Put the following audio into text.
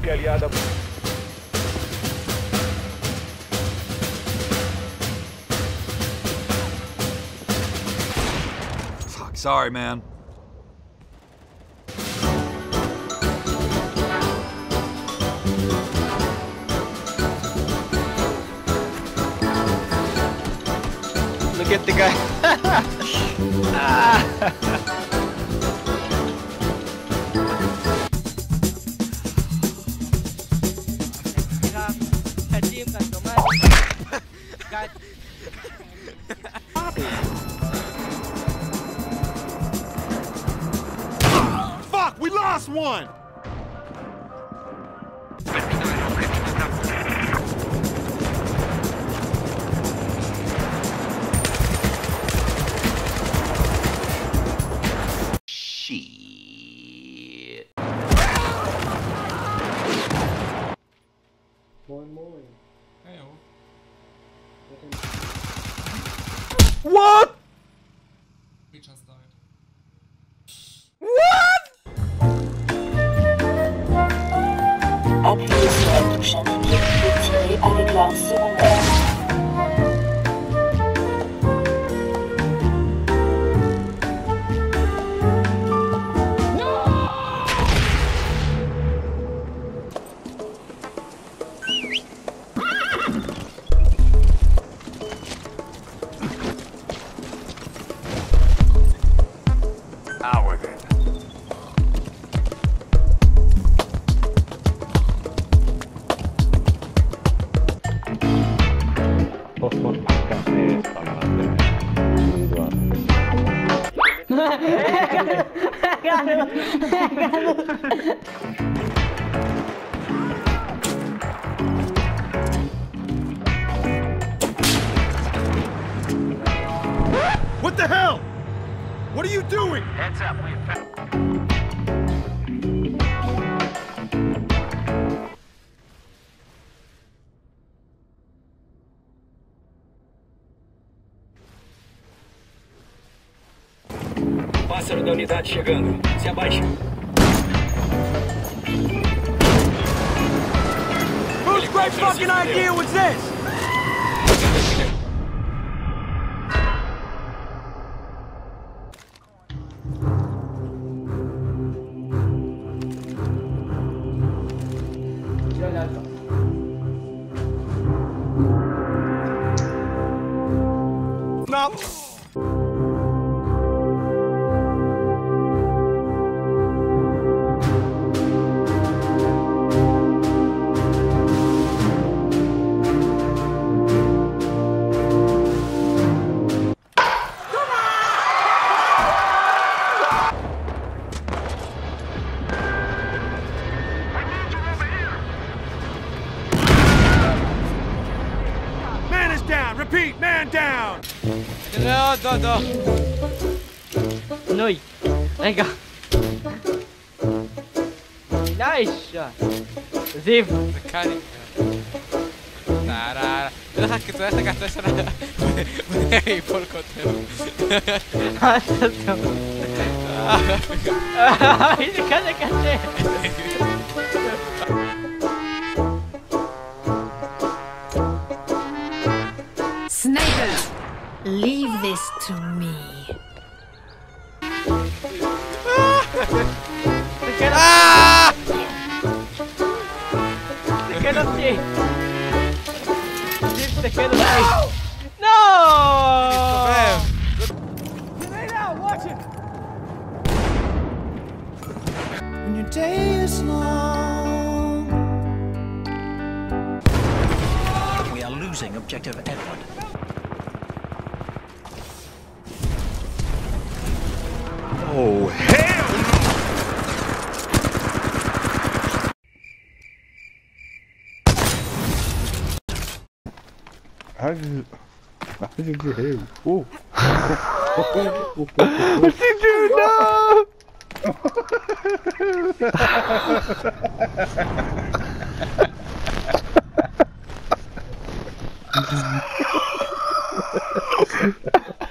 Equipe aliada. Fuck, sorry, man. Look at the guy. Fuck, we lost one! Shit. Oh. What? Appuyez sur la touche indiquée pour tirer avec l'arme secondaire. What the hell? What are you doing? Heads up, we found. Pássaro da unidade chegando. Se abaixe. Whose great fucking idea was this? Repeat, man down! não no, no. Noi. nice, Elisha. Ziv. Mecânica. Tarara. Deja que tú esa castaña y por cotero. Ay, se cae, cae. ¡Ah! Quedo así. Ziv, te quedo así. ¡No! When your day is long. We are losing objective Edward. How did you... How did you hear? What's he doing now? Ha